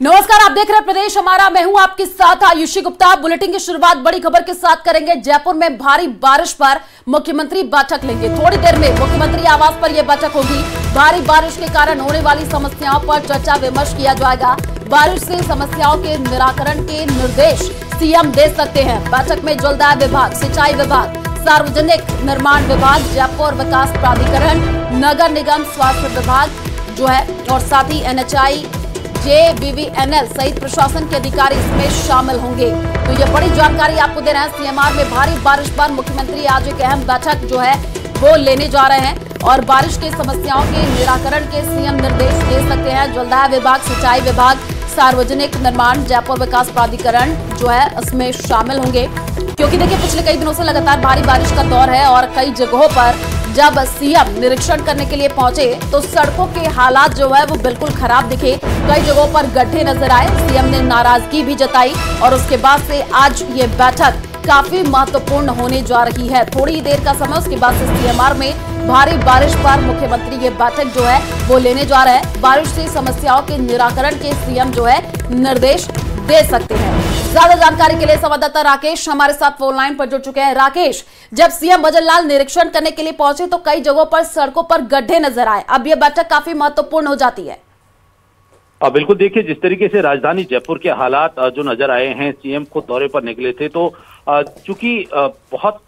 नमस्कार, आप देख रहे हैं प्रदेश हमारा। मैं हूँ आपके साथ आयुषी गुप्ता। बुलेटिन की शुरुआत बड़ी खबर के साथ करेंगे। जयपुर में भारी बारिश पर मुख्यमंत्री बैठक लेंगे। थोड़ी देर में मुख्यमंत्री आवास पर यह बैठक होगी। भारी बारिश के कारण होने वाली समस्याओं पर चर्चा विमर्श किया जाएगा। बारिश से समस्याओं के निराकरण के निर्देश सीएम दे सकते हैं। बैठक में जलदाय विभाग, सिंचाई विभाग, सार्वजनिक निर्माण विभाग, जयपुर विकास प्राधिकरण, नगर निगम, स्वास्थ्य विभाग जो है, और साथ ही एनएचआई जेबीवीएनएल सहित प्रशासन के अधिकारी इसमें शामिल होंगे। तो ये बड़ी जानकारी आपको दे रहे हैं सीएमआर में भारी बारिश पर मुख्यमंत्री आज एक अहम बैठक जो है वो लेने जा रहे हैं और बारिश की समस्याओं के निराकरण के सीएम निर्देश दे सकते हैं। जलदाय विभाग, सिंचाई विभाग सार्वजनिक निर्माण, जयपुर विकास प्राधिकरण जो है, इसमें शामिल होंगे। क्योंकि देखिए, पिछले कई दिनों से लगातार भारी बारिश का दौर है और कई जगहों पर जब सीएम निरीक्षण करने के लिए पहुँचे तो सड़कों के हालात जो है, वो बिल्कुल खराब दिखे। कई जगहों पर गड्ढे नज़र आए, सीएम ने नाराज़गी भी जताई और उसके बाद से आज ये बैठक काफ़ी महत्वपूर्ण होने जा रही है। थोड़ी देर का समय, उसके बाद से सीएमआर में भारी बारिश पर मुख्यमंत्री ये बैठक जो है, वो लेने जा रहे हैं। बारिश से समस्याओं के निराकरण के सीएम जो है, निर्देश दे सकते हैं। ज़्यादा जानकारी के लिए संवाददाता राकेश हमारे साथ फ़ोन लाइन पर जुड़ चुके हैं। राकेश, जब सीएम भजन लाल निरीक्षण करने के लिए पहुँचे तो कई जगहों पर सड़कों पर गड्ढे नज़र आए। अब यह बैठक काफ़ी महत्वपूर्ण हो जाती है। बिल्कुल देखिए, जिस तरीके से राजधानी जयपुर के हालात जो नज़र आए हैं, सीएम खुद दौरे पर निकले थे तो चूँकि बहुत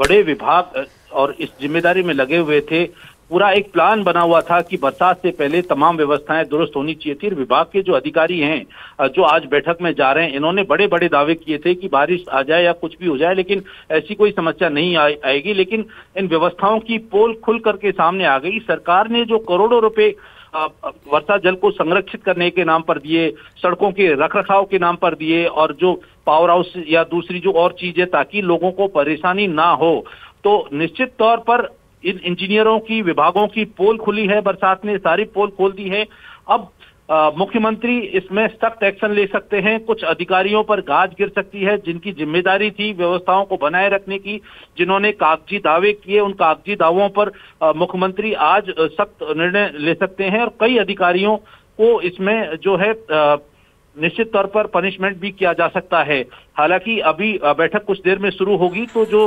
बड़े विभाग और इस ज़िम्मेदारी में लगे हुए थे। पूरा एक प्लान बना हुआ था कि बरसात से पहले तमाम व्यवस्थाएँ दुरुस्त होनी चाहिए थी। विभाग के जो अधिकारी हैं, जो आज बैठक में जा रहे हैं, इन्होंने बड़े बड़े दावे किए थे कि बारिश आ जाए या कुछ भी हो जाए, लेकिन ऐसी कोई समस्या नहीं आएगी। लेकिन इन व्यवस्थाओं की पोल खुल करके सामने आ गई। सरकार ने जो करोड़ों रुपए वर्षा जल को संरक्षित करने के नाम पर दिए, सड़कों के रख रखाव के नाम पर दिए, और जो पावर हाउस या दूसरी जो और चीज़ें, ताकि लोगों को परेशानी ना हो तो निश्चित तौर पर इन इंजीनियरों की, विभागों की पोल खुली है, बरसात ने सारी पोल खोल दी है। अब मुख्यमंत्री इसमें सख्त एक्शन ले सकते हैं। कुछ अधिकारियों पर गाज गिर सकती है, जिनकी ज़िम्मेदारी थी व्यवस्थाओं को बनाए रखने की, जिन्होंने कागज़ी दावे किए। उन कागज़ी दावों पर मुख्यमंत्री आज सख्त निर्णय ले सकते हैं और कई अधिकारियों को इसमें जो है निश्चित तौर पर पनिशमेंट भी किया जा सकता है। हालाँकि अभी बैठक कुछ देर में शुरू होगी तो जो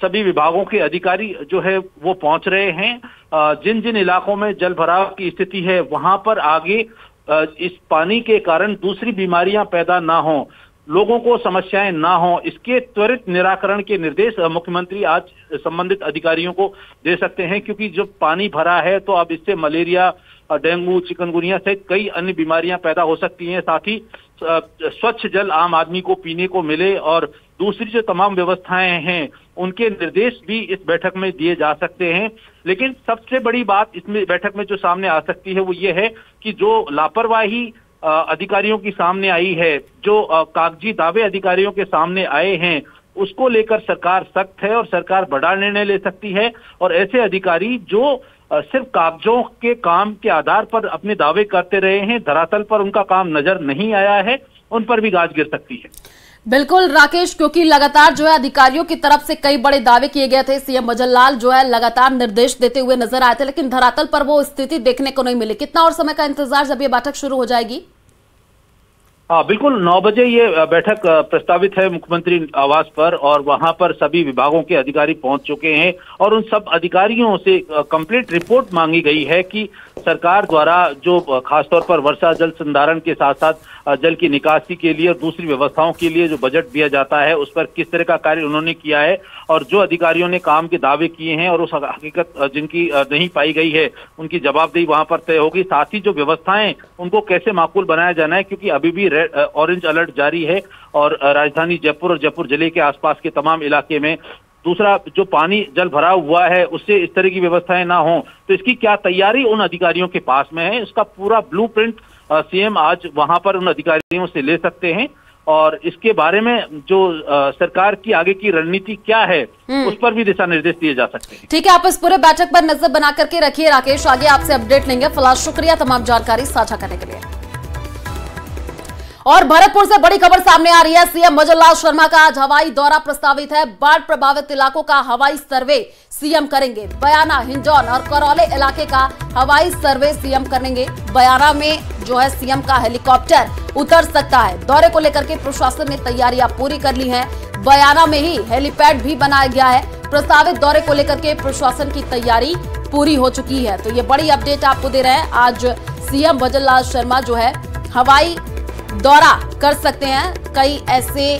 सभी विभागों के अधिकारी जो है वो पहुँच रहे हैं। जिन जिन इलाकों में जल भराव की स्थिति है, वहाँ पर आगे इस पानी के कारण दूसरी बीमारियाँ पैदा ना हो, लोगों को समस्याएँ ना हो, इसके त्वरित निराकरण के निर्देश मुख्यमंत्री आज संबंधित अधिकारियों को दे सकते हैं, क्योंकि जब पानी भरा है तो अब इससे मलेरिया डेंगू, चिकनगुनिया सहित कई अन्य बीमारियाँ पैदा हो सकती हैं। साथ ही स्वच्छ जल आम आदमी को पीने को मिले और दूसरी जो तमाम व्यवस्थाएँ हैं, उनके निर्देश भी इस बैठक में दिए जा सकते हैं। लेकिन सबसे बड़ी बात इसमें, बैठक में जो सामने आ सकती है, वो ये है कि जो लापरवाही अधिकारियों की सामने आई है, जो कागज़ी दावे अधिकारियों के सामने आए हैं, उसको लेकर सरकार सख्त है और सरकार बड़ा निर्णय ले सकती है। और ऐसे अधिकारी जो सिर्फ़ कागजों के काम के आधार पर अपने दावे करते रहे हैं, धरातल पर उनका काम नज़र नहीं आया है, उन पर भी गाज गिर सकती है। बिल्कुल, राकेश, क्योंकि लगातार जो है अधिकारियों की तरफ़ से कई बड़े दावे किए गए थे। सीएम मजनलाल जो है लगातार निर्देश देते हुए नज़र आए थे, लेकिन धरातल पर वो स्थिति देखने को नहीं मिली। कितना और समय का इंतज़ार जब ये बैठक शुरू हो जाएगी? हाँ बिल्कुल, नौ बजे ये बैठक प्रस्तावित है मुख्यमंत्री आवास पर, और वहाँ पर सभी विभागों के अधिकारी पहुँच चुके हैं, और उन सब अधिकारियों से कंप्लीट रिपोर्ट मांगी गई है कि सरकार द्वारा जो खासतौर पर वर्षा जल संधारण के साथ साथ जल की निकासी के लिए और दूसरी व्यवस्थाओं के लिए जो बजट दिया जाता है, उस पर किस तरह का कार्य उन्होंने किया है और जो अधिकारियों ने काम के दावे किए हैं और उस हकीकत जिनकी नहीं पाई गई है, उनकी जवाबदेही वहाँ पर तय होगी। साथ ही जो व्यवस्थाएँ, उनको कैसे माकूल बनाया जाना है, क्योंकि अभी भी रेड ऑरेंज अलर्ट जारी है और राजधानी जयपुर और जयपुर ज़िले के आसपास के तमाम इलाके में दूसरा जो पानी जल भरा हुआ है उससे इस तरह की व्यवस्थाएँ ना हो। तो इसकी क्या तैयारी उन अधिकारियों के पास में है? इसका पूरा ब्लूप्रिंट सीएम आज वहाँ पर उन अधिकारियों से ले सकते हैं। और इसके बारे में जो आ, सरकार की आगे की रणनीति क्या है हम्म। उस पर भी दिशा निर्देश दिए जा सकते हैं। ठीक है आप इस पूरे बैठक पर नज़र बना करके रखिए राकेश। आगे आपसे अपडेट लेंगे। फ़िलहाल शुक्रिया तमाम जानकारी साझा करने के लिए। और भरतपुर से बड़ी खबर सामने आ रही है। सीएम मजनलाल शर्मा का आज हवाई दौरा प्रस्तावित है। बाढ़ प्रभावित इलाकों का हवाई सर्वे सीएम करेंगे। बयाना, हिंजौन और करौले इलाके का हवाई सर्वे सीएम करेंगे। बयाना में जो है सीएम का हेलीकॉप्टर उतर सकता है। दौरे को लेकर के प्रशासन ने तैयारियाँ पूरी कर ली है। बयाना में ही हेलीपैड भी बनाया गया है। प्रस्तावित दौरे को लेकर के प्रशासन की तैयारी पूरी हो चुकी है। तो ये बड़ी अपडेट आपको दे रहे हैं। आज सीएम भजन शर्मा जो है हवाई दौरा कर सकते हैं। कई ऐसे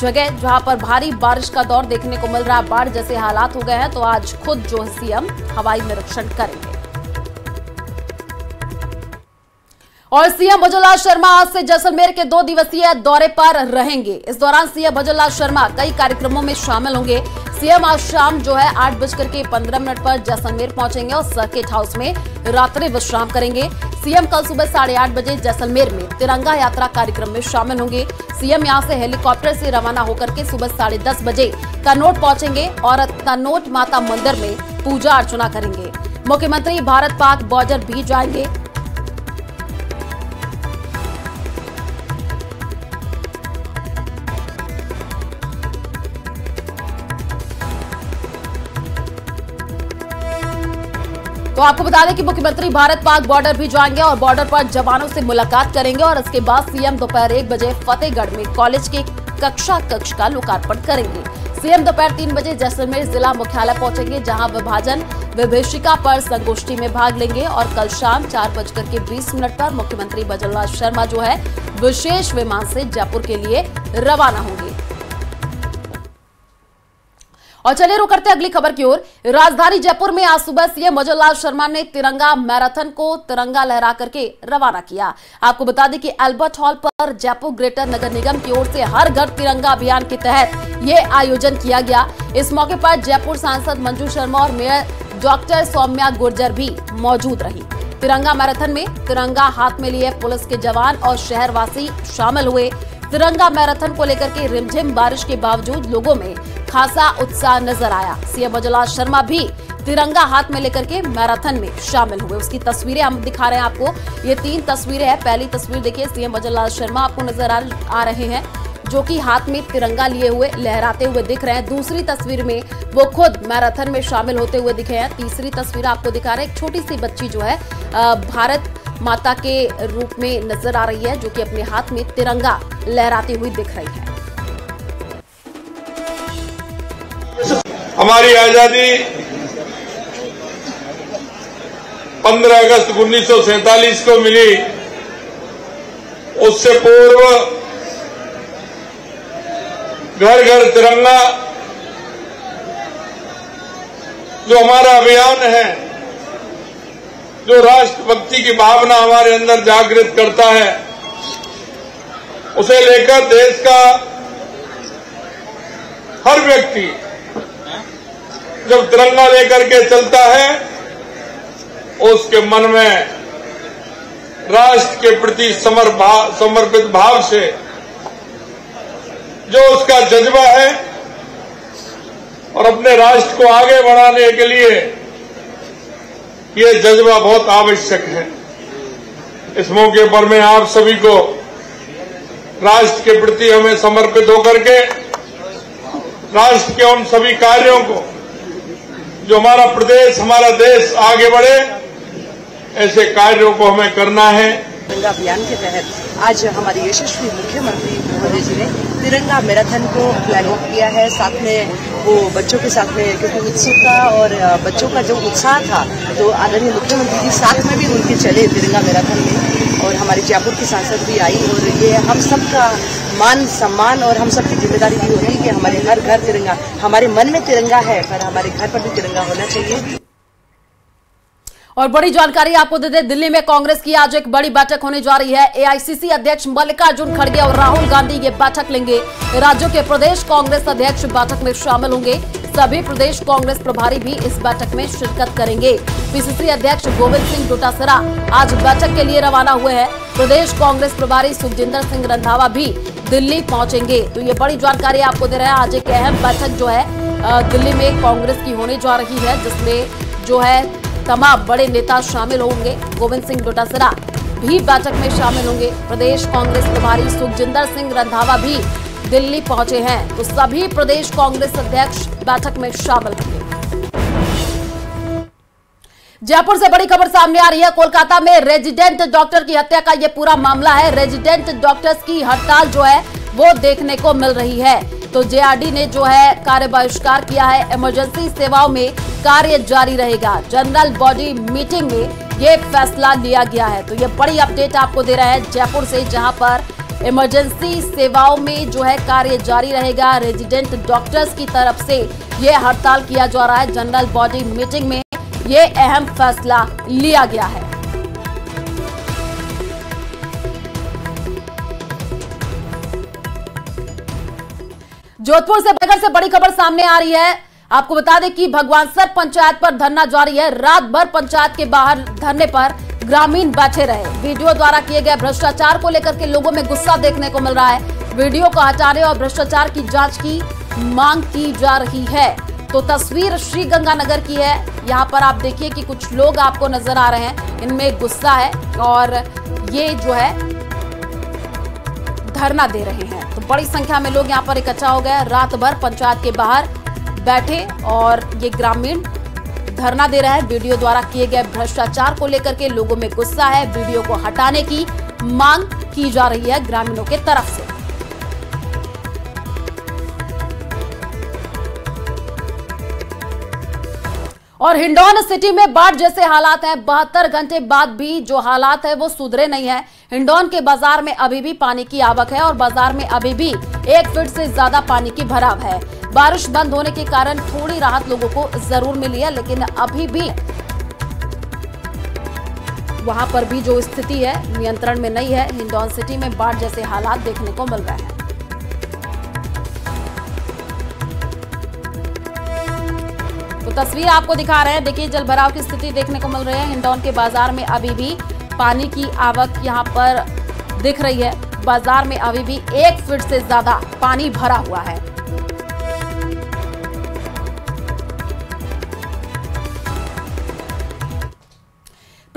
जगह जहाँ पर भारी बारिश का दौर देखने को मिल रहा है। बाढ़ जैसे हालात हो गए हैं तो आज खुद जो सीएम हवाई निरीक्षण करेंगे। और सीएम भजनलाल शर्मा आज से जैसलमेर के दो दिवसीय दौरे पर रहेंगे। इस दौरान सीएम भजनलाल शर्मा कई कार्यक्रमों में शामिल होंगे। सीएम आज शाम जो है आठ बजकर के पंद्रह मिनट पर जैसलमेर पहुँचेंगे और सर्किट हाउस में रात्रि विश्राम करेंगे। सीएम कल सुबह साढ़े आठ बजे जैसलमेर में तिरंगा यात्रा कार्यक्रम में शामिल होंगे। सीएम यहाँ से हेलीकॉप्टर से रवाना होकर के सुबह साढ़े दस बजे कनोट पहुँचेंगे और तनोट माता मंदिर में पूजा अर्चना करेंगे। मुख्यमंत्री भारत पाक बॉर्डर भी जाएँगे। तो आपको बता दें कि मुख्यमंत्री भारत पाक बॉर्डर भी जाएँगे और बॉर्डर पर जवानों से मुलाकात करेंगे और इसके बाद सीएम दोपहर एक बजे फतेहगढ़ में कॉलेज के कक्षा कक्ष का लोकार्पण करेंगे। सीएम दोपहर तीन बजे जैसलमेर जिला मुख्यालय पहुँचेंगे, जहाँ विभाजन विभीषिका पर संगोष्ठी में भाग लेंगे और कल शाम चार बजकर के बीस मिनट पर मुख्यमंत्री भजनलाल शर्मा जो है, विशेष विमान से जयपुर के लिए रवाना होंगे। और चलिए रुक करते अगली खबर की ओर। राजधानी जयपुर में आज सुबह सीएम मजनलाल शर्मा ने तिरंगा मैराथन को तिरंगा लहरा करके रवाना किया। आपको बता दें कि अल्बर्ट हॉल पर जयपुर ग्रेटर नगर निगम की ओर से हर घर तिरंगा अभियान के तहत ये आयोजन किया गया। इस मौके पर जयपुर सांसद मंजू शर्मा और मेयर डॉक्टर सौम्या गुर्जर भी मौजूद रही। तिरंगा मैराथन में तिरंगा हाथ में लिए पुलिस के जवान और शहरवासी शामिल हुए। तिरंगा मैराथन को लेकर के रिमझिम बारिश के बावजूद लोगों में खासा उत्साह नज़र आया। सीएम अजला शर्मा भी तिरंगा हाथ में लेकर के मैराथन में शामिल हुए। उसकी तस्वीरें हम दिखा रहे हैं आपको। ये तीन तस्वीरें हैं। पहली तस्वीर देखिए, सीएम अजलाल शर्मा आपको नज़र आ रहे हैं, जो कि हाथ में तिरंगा लिए हुए, लहराते हुए दिख रहे हैं। दूसरी तस्वीर में वो खुद मैराथन में शामिल होते हुए दिखे हैं। तीसरी तस्वीर आपको दिखा रहे हैं, एक छोटी सी बच्ची जो है भारत माता के रूप में नज़र आ रही है, जो कि अपने हाथ में तिरंगा लहराती हुई दिख रही है। हमारी आज़ादी 15 अगस्त उन्नीस सौ सैंतालीस को मिली। उससे पूर्व घर घर तिरंगा जो हमारा अभियान है, जो राष्ट्रभक्ति की भावना हमारे अंदर जागृत करता है, उसे लेकर देश का हर व्यक्ति जब तिरंगा लेकर के चलता है, उसके मन में राष्ट्र के प्रति समर्पित भाव से जो उसका जज्बा है और अपने राष्ट्र को आगे बढ़ाने के लिए ये जज्बा बहुत आवश्यक है। इस मौके पर मैं आप सभी को राष्ट्र के प्रति हमें समर्पित होकर के राष्ट्र के उन सभी कार्यों को जो हमारा प्रदेश, हमारा देश आगे बढ़े, ऐसे कार्यों को हमें करना है। तिरंगा अभियान के तहत आज हमारे यशस्वी मुख्यमंत्री महोदय जी ने तिरंगा मैराथन को फ्लैग किया है। साथ में वो बच्चों के साथ में, क्योंकि उत्सुकता और बच्चों का जो उत्साह था तो आदरणीय मुख्यमंत्री जी साथ में भी उनके चले तिरंगा मैराथन में। हमारी जयपुर की सांसद भी आई और ये हम सबका मान सम्मान और हम सबकी ज़िम्मेदारी भी होगी कि, हमारे हर घर तिरंगा, हमारे मन में तिरंगा है, पर हमारे घर पर भी तिरंगा होना चाहिए। और बड़ी जानकारी आपको दे दे, दिल्ली में कांग्रेस की आज एक बड़ी बैठक होने जा रही है। एआईसीसी अध्यक्ष मल्लिकार्जुन खड़गे और राहुल गांधी ये बैठक लेंगे। राज्यों के प्रदेश कांग्रेस अध्यक्ष बैठक में शामिल होंगे। सभी प्रदेश कांग्रेस प्रभारी भी इस बैठक में शिरकत करेंगे। पीसीसी अध्यक्ष गोविंद सिंह डोटासरा आज बैठक के लिए रवाना हुए हैं। प्रदेश कांग्रेस प्रभारी सुखजिंदर सिंह रंधावा भी दिल्ली पहुँचेंगे। तो ये बड़ी जानकारी आपको दे रहे हैं। आज एक अहम बैठक जो है दिल्ली में कांग्रेस की होने जा रही है, जिसमें जो है तमाम बड़े नेता शामिल होंगे। गोविंद सिंह डोटासरा भी बैठक में शामिल होंगे। प्रदेश कांग्रेस प्रभारी सुखजिंदर सिंह रंधावा भी दिल्ली पहुँचे हैं तो सभी प्रदेश कांग्रेस अध्यक्ष बैठक में शामिल होंगे। जयपुर से बड़ी खबर सामने आ रही है, कोलकाता में रेजिडेंट डॉक्टर की हत्या का यह पूरा मामला है। रेजिडेंट डॉक्टर्स की हड़ताल जो है, वो देखने को मिल रही है। तो जेआरडी ने जो है कार्य बहिष्कार किया है, इमरजेंसी सेवाओं में कार्य जारी रहेगा। जनरल बॉडी मीटिंग में ये फैसला लिया गया है। तो ये बड़ी अपडेट आपको दे रहा है जयपुर से, जहाँ पर इमरजेंसी सेवाओं में जो है कार्य जारी रहेगा। रेजिडेंट डॉक्टर्स की तरफ़ से ये हड़ताल किया जा रहा है। जनरल बॉडी मीटिंग में ये अहम फैसला लिया गया है। जोधपुर से बगैर से बड़ी खबर सामने आ रही है। आपको बता दें कि भगवान सर पंचायत पर धरना जारी है। रात भर पंचायत के बाहर धरने पर ग्रामीण बैठे रहे। वीडियो द्वारा किए गए भ्रष्टाचार को लेकर के लोगों में गुस्सा देखने को मिल रहा है। वीडियो को हटाने और भ्रष्टाचार की जाँच की मांग की जा रही है। तो तस्वीर श्री गंगानगर की है। यहाँ पर आप देखिए कि कुछ लोग आपको नज़र आ रहे हैं। इनमें गुस्सा है और ये जो है, धरना दे रहे हैं। तो बड़ी संख्या में लोग यहाँ पर इकट्ठा हो गए रात भर पंचायत के बाहर बैठे और ये ग्रामीण धरना दे रहा है। वीडियो द्वारा किए गए भ्रष्टाचार को लेकर के लोगों में गुस्सा है। वीडियो को हटाने की मांग की जा रही है ग्रामीणों के तरफ़ से। और हिंडौन सिटी में बाढ़ जैसे हालात हैं। बहत्तर घंटे बाद भी जो हालात है वो सुधरे नहीं है। हिंडौन के बाज़ार में अभी भी पानी की आवक है और बाज़ार में अभी भी एक फीट से ज़्यादा पानी की भराव है। बारिश बंद होने के कारण थोड़ी राहत लोगों को ज़रूर मिली है, लेकिन अभी भी वहाँ पर भी जो स्थिति है, नियंत्रण में नहीं है। हिंडौन सिटी में बाढ़ जैसे हालात देखने को मिल रहे हैं। तो तस्वीर आपको दिखा रहे हैं। देखिए, जल भराव की स्थिति देखने को मिल रही है। हिंडौन के बाज़ार में अभी भी पानी की आवक यहाँ पर दिख रही है। बाज़ार में अभी भी एक फीट से ज़्यादा पानी भरा हुआ है।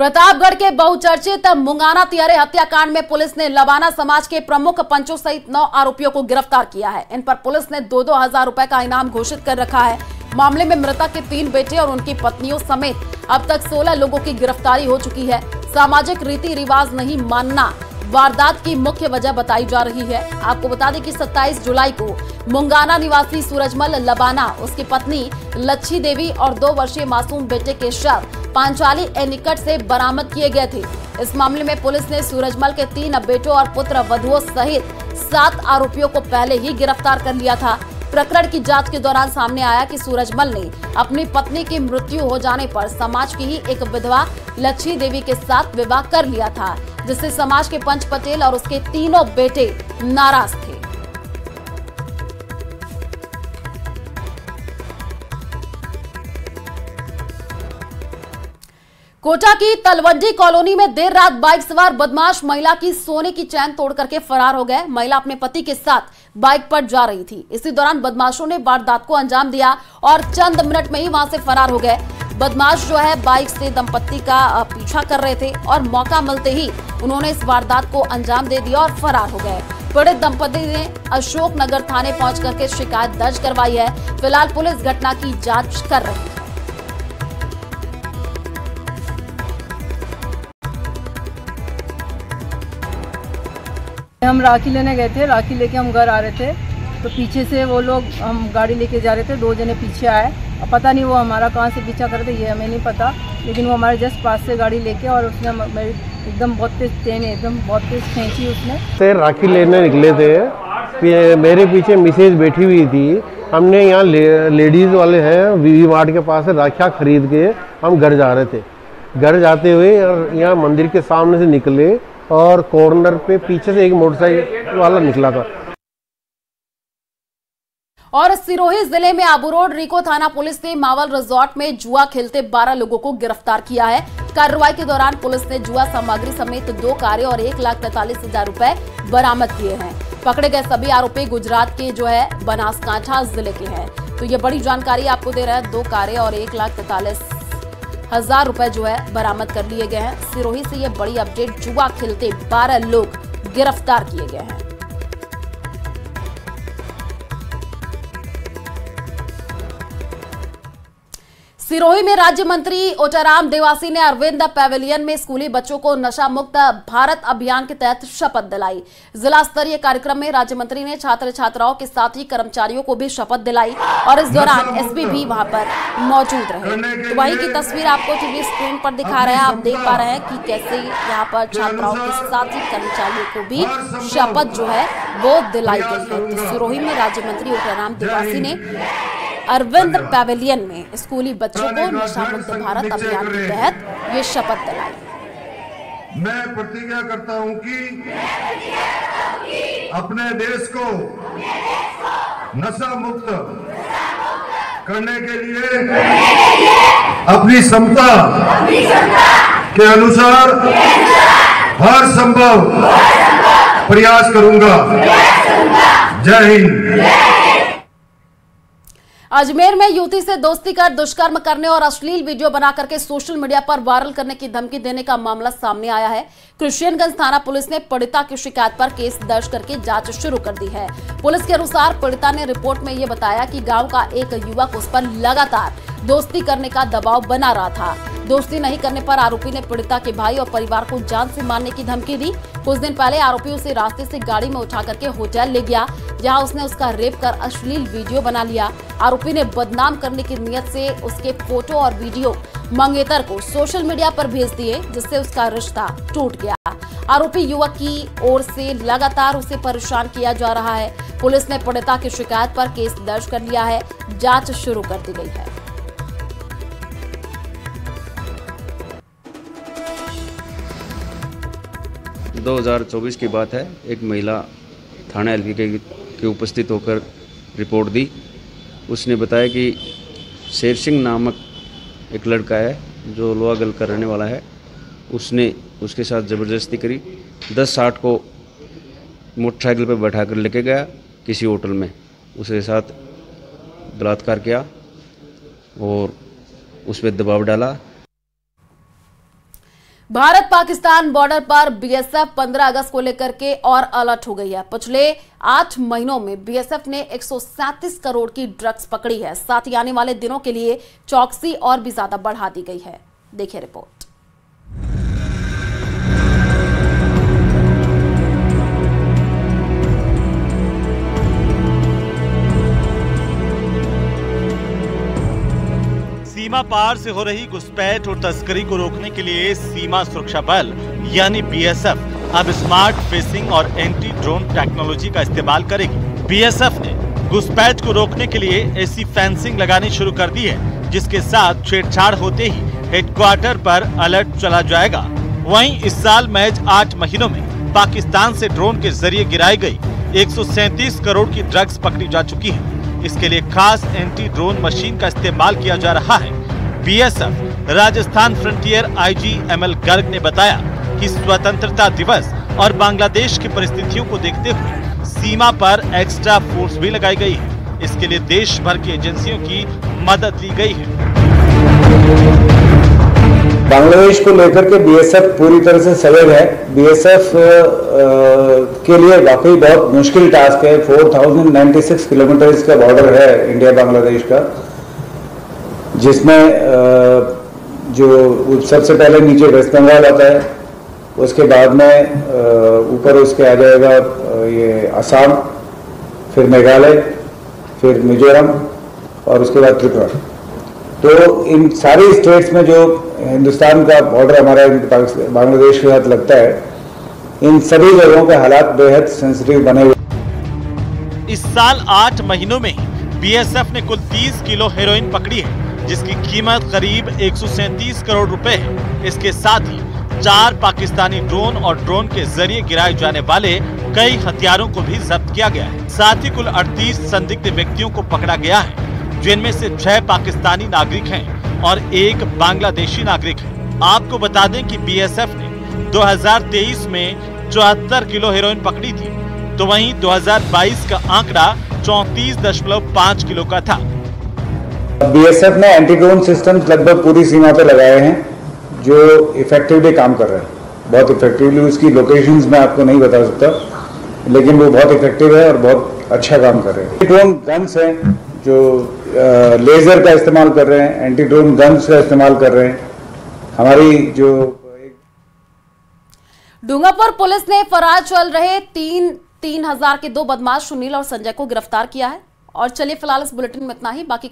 प्रतापगढ़ के बहुचर्चित मुंगाना तिहरे हत्याकांड में पुलिस ने लबाना समाज के प्रमुख पंचों सहित नौ आरोपियों को गिरफ़्तार किया है। इन पर पुलिस ने दो दो हज़ार रुपए का इनाम घोषित कर रखा है। मामले में मृतक के तीन बेटे और उनकी पत्नियों समेत अब तक 16 लोगों की गिरफ्तारी हो चुकी है। सामाजिक रीति रिवाज नहीं मानना वारदात की मुख्य वजह बताई जा रही है। आपको बता दें कि 27 जुलाई को मुंगाना निवासी सूरजमल लबाना, उसकी पत्नी लच्छी देवी और दो वर्षीय मासूम बेटे के शव पांचाली एनिकट से बरामद किए गए थे। इस मामले में पुलिस ने सूरजमल के तीन बेटों और पुत्र वधुओं सहित सात आरोपियों को पहले ही गिरफ़्तार कर लिया था। प्रकरण की जाँच के दौरान सामने आया कि सूरजमल ने अपनी पत्नी की मृत्यु हो जाने पर समाज की ही एक विधवा लक्ष्मी देवी के साथ विवाह कर लिया था, जिससे समाज के पंच पटेल और उसके तीनों बेटे नाराज़ थे। कोटा की तलवंडी कॉलोनी में देर रात बाइक सवार बदमाश महिला की सोने की चैन तोड़ करके फरार हो गए। महिला अपने पति के साथ बाइक पर जा रही थी। इसी दौरान बदमाशों ने वारदात को अंजाम दिया और चंद मिनट में ही वहाँ से फरार हो गए। बदमाश जो है बाइक से दंपत्ति का पीछा कर रहे थे और मौका मिलते ही उन्होंने इस वारदात को अंजाम दे दिया और फरार हो गए। पीड़ित दंपति ने अशोक नगर थाने पहुँच करके शिकायत दर्ज करवाई है। फ़िलहाल पुलिस घटना की जाँच कर रही है। हम राखी लेने गए थे राखी लेके हम घर आ रहे थे। तो पीछे से वो लोग हम गाड़ी लेके जा रहे थे दो जने पीछे आए। पता नहीं वो हमारा कहाँ से पीछा कर रहे थे ये हमें नहीं पता। लेकिन वो हमारे जस्ट पास से गाड़ी लेके और उसने मेरी एकदम बहुत तेज ट्रेन एकदम बहुत तेज खींची उसने। से राखी लेने निकले थे। मेरे पीछे मिसेज बैठी हुई थी। हमने यहाँ ले, लेडीज़ वाले हैं वी मार्ट के पास से राखियाँ खरीद के हम घर जा रहे थे। घर जाते हुए और यहाँ मंदिर के सामने से निकले। और कॉर्नर पे पीछे से एक मोटरसाइकिल वाला निकला था। और सिरोही ज़िले में आबू रोड, रिको थाना पुलिस ने मावल रिजॉर्ट में जुआ खेलते 12 लोगों को गिरफ़्तार किया है। कार्रवाई के दौरान पुलिस ने जुआ सामग्री समेत दो कारें और एक लाख तैतालीस हज़ार रूपए बरामद किए हैं। पकड़े गए सभी आरोपी गुजरात के जो है, बनासकांठा ज़िले के हैं। तो ये बड़ी जानकारी आपको दे रहा है, दो कारें और एक लाख तैतालीस हज़ार रुपए जो है बरामद कर लिए गए हैं। सिरोही से ये बड़ी अपडेट, जुआ खेलते 12 लोग गिरफ़्तार किए गए हैं। सिरोही में राज्य मंत्री ओटाराम देवासी ने अरविंद पैवेलियन में स्कूली बच्चों को नशा मुक्त भारत अभियान के तहत शपथ दिलाई। जिला स्तरीय कार्यक्रम में राज्य मंत्री ने छात्र छात्राओं के साथ ही कर्मचारियों को भी शपथ दिलाई और इस दौरान एसपी भी वहाँ पर मौजूद रहे। तो वहीं की तस्वीर आपको टीवी स्क्रीन पर दिखा रहे हैं। आप देख पा रहे हैं कि कैसे यहाँ पर छात्राओं के साथ ही कर्मचारियों को भी शपथ जो है वो दिलाई गई है। तो सिरोही में राज्य मंत्री ओटाराम देवासी ने अरविंद पैवेलियन में स्कूली बच्चों को नशा मुक्त भारत अभियान के तहत ये शपथ दिलाई। मैं प्रतिज्ञा करता हूँ कि अपने देश को नशा मुक्त करने के लिए अपनी क्षमता के अनुसार हर संभव प्रयास करूँगा। जय हिंद। अजमेर में युवती से दोस्ती कर दुष्कर्म करने और अश्लील वीडियो बना करके सोशल मीडिया पर वायरल करने की धमकी देने का मामला सामने आया है। क्रिश्चियनगंज थाना पुलिस ने पीड़िता की शिकायत पर केस दर्ज करके जाँच शुरू कर दी है। पुलिस के अनुसार पीड़िता ने रिपोर्ट में ये बताया कि गाँव का एक युवक उस पर लगातार दोस्ती करने का दबाव बना रहा था। दोस्ती नहीं करने पर आरोपी ने पीड़िता के भाई और परिवार को जान से मारने की धमकी दी। कुछ दिन पहले आरोपी उसे रास्ते से गाड़ी में उठा करके होटल ले गया, जहाँ उसने उसका रेप कर अश्लील वीडियो बना लिया। आरोपी ने बदनाम करने की नियत से उसके फ़ोटो और वीडियो मंगेतर को सोशल मीडिया पर भेज दिए जिससे उसका रिश्ता टूट गया। आरोपी युवक की ओर से लगातार उसे परेशान किया जा रहा है। पुलिस ने पीड़िता की शिकायत पर केस दर्ज कर लिया है। जाँच शुरू कर दी गई है। 2024 की बात है। एक महिला थाना एल के, के उपस्थित होकर रिपोर्ट दी। उसने बताया कि शेर सिंह नामक एक लड़का है, जो लोहा गल का रहने वाला है। उसने उसके साथ ज़बरदस्ती करी। दस साठ को मोटरसाइकिल पर बैठा कर लेके गया, किसी होटल में। उसके साथ बलात्कार किया और उस पर दबाव डाला। भारत पाकिस्तान बॉर्डर पर बीएसएफ 15 अगस्त को लेकर के और अलर्ट हो गई है। पिछले आठ महीनों में बीएसएफ ने 137 करोड़ की ड्रग्स पकड़ी है। साथ ही आने वाले दिनों के लिए चौकसी और भी ज़्यादा बढ़ा दी गई है। देखिए रिपोर्ट। सीमा पार से हो रही घुसपैठ और तस्करी को रोकने के लिए सीमा सुरक्षा बल, यानी बीएसएफ अब स्मार्ट फेसिंग और एंटी ड्रोन टेक्नोलॉजी का इस्तेमाल करेगी। बीएसएफ ने घुसपैठ को रोकने के लिए ऐसी फेंसिंग लगानी शुरू कर दी है, जिसके साथ छेड़छाड़ होते ही हेडक्वार्टर पर अलर्ट चला जाएगा। वहीं इस साल मैच आठ महीनों में पाकिस्तान से ड्रोन के ज़रिए गिराई गई एक करोड़ की ड्रग्स पकड़ी जा चुकी है। इसके लिए खास एंटी ड्रोन मशीन का इस्तेमाल किया जा रहा है। BSF, Rajasthan frontier IG ML Garg ने बताया कि स्वतंत्रता दिवस और बांग्लादेश की परिस्थितियों को देखते हुए सीमा पर एक्स्ट्रा फोर्स भी लगाई गई है। इसके लिए देश भर की एजेंसियों की मदद ली गई है। बांग्लादेश को लेकर के बीएसएफ पूरी तरह से सजग है। बीएसएफ के लिए वाकई बहुत मुश्किल टास्क है। 4096 किलोमीटर का बॉर्डर है इंडिया बांग्लादेश का। जिसमें जो सबसे पहले नीचे वेस्ट बंगाल आता है, उसके बाद में ऊपर उसके आ जाएगा ये असम, फिर मेघालय, फिर मिजोरम और उसके बाद त्रिपुरा। तो इन सारे स्टेट्स में जो हिंदुस्तान का बॉर्डर हमारा बांग्लादेश के साथ लगता है, इन सभी जगहों के हालात बेहद सेंसिटिव बने हुए इस साल आठ महीनों में बीएसएफ ने कुल 30 किलो हेरोइन पकड़ी है। जिसकी कीमत करीब एक सौ सैंतीस करोड़ रुपए है। इसके साथ ही चार पाकिस्तानी ड्रोन और ड्रोन के ज़रिए गिराए जाने वाले कई हथियारों को भी जब्त किया गया है। साथ ही कुल 38 संदिग्ध व्यक्तियों को पकड़ा गया है, जिनमें से छह पाकिस्तानी नागरिक हैं और एक बांग्लादेशी नागरिक है। आपको बता दें कि बीएसएफ ने 2023 में चौहत्तर किलो हेरोइन पकड़ी थी तो वहीं 2022 का आंकड़ा चौतीस किलो का था। बीएसएफ ने एंटी ड्रोन सिस्टम लगभग पूरी सीमा पर लगाए हैं, जो इफेक्टिवली काम कर रहे हैं। बहुत इफेक्टिवली उसकी लोकेशंस मैं आपको नहीं बता सकता, लेकिन वो बहुत इफ़ेक्टिव है और बहुत अच्छा काम कर रहे हैं। एंटी ड्रोन गन्स हैं, जो लेजर का इस्तेमाल कर रहे हैं एंटी ड्रोन गन्स का इस्तेमाल कर रहे हैं। हमारी जो डूंगरपुर पुलिस ने फरार चल रहे तीन तीन हज़ार के दो बदमाश सुनील और संजय को गिरफ़्तार किया है। और चलिए फ़िलहाल इस बुलेटिन में इतना ही, बाकी